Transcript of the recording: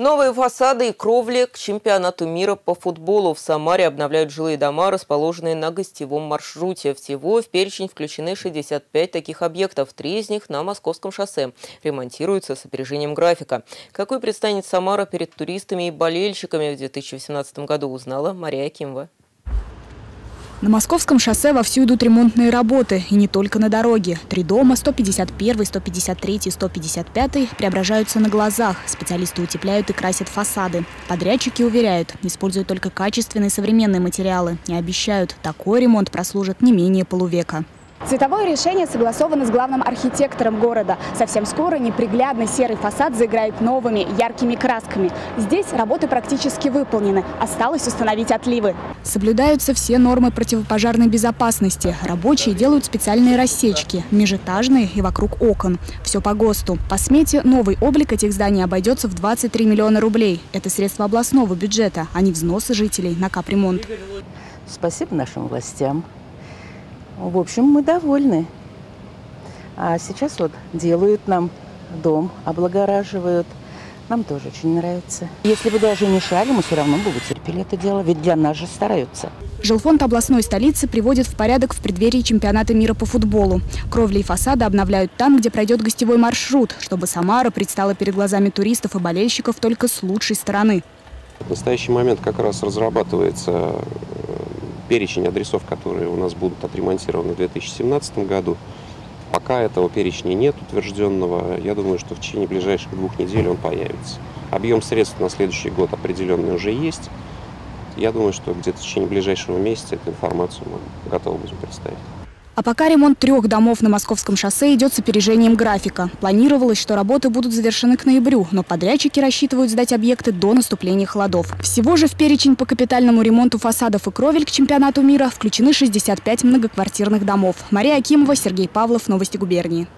Новые фасады и кровли к чемпионату мира по футболу. В Самаре обновляют жилые дома, расположенные на гостевом маршруте. Всего в перечень включены 65 таких объектов. Три из них на Московском шоссе. Ремонтируются с опережением графика. Какой предстанет Самара перед туристами и болельщиками в 2018 году, узнала Мария Акимова. На Московском шоссе вовсю идут ремонтные работы. И не только на дороге. Три дома, 151, 153, 155 преображаются на глазах. Специалисты утепляют и красят фасады. Подрядчики уверяют, используют только качественные современные материалы. И обещают, такой ремонт прослужит не менее полувека. Цветовое решение согласовано с главным архитектором города. Совсем скоро неприглядный серый фасад заиграет новыми, яркими красками. Здесь работы практически выполнены. Осталось установить отливы. Соблюдаются все нормы противопожарной безопасности. Рабочие делают специальные рассечки, межэтажные и вокруг окон. Все по ГОСТу. По смете новый облик этих зданий обойдется в 23 миллиона рублей. Это средства областного бюджета, а не взносы жителей на капремонт. Спасибо нашим властям. В общем, мы довольны. А сейчас вот делают нам дом, облагораживают. Нам тоже очень нравится. Если бы даже мешали, мы все равно бы вытерпели это дело, ведь для нас же стараются. Жилфонд областной столицы приводит в порядок в преддверии чемпионата мира по футболу. Кровли и фасады обновляют там, где пройдет гостевой маршрут, чтобы Самара предстала перед глазами туристов и болельщиков только с лучшей стороны. В настоящий момент как раз разрабатывается перечень адресов, которые у нас будут отремонтированы в 2017 году. Пока этого перечня нет утвержденного. Я думаю, что в течение ближайших двух недель он появится. Объем средств на следующий год определенный уже есть. Я думаю, что где-то в течение ближайшего месяца эту информацию мы готовы будем представить. А пока ремонт трех домов на Московском шоссе идет с опережением графика. Планировалось, что работы будут завершены к ноябрю, но подрядчики рассчитывают сдать объекты до наступления холодов. Всего же в перечень по капитальному ремонту фасадов и кровель к чемпионату мира включены 65 многоквартирных домов. Мария Акимова, Сергей Павлов, Новости губернии.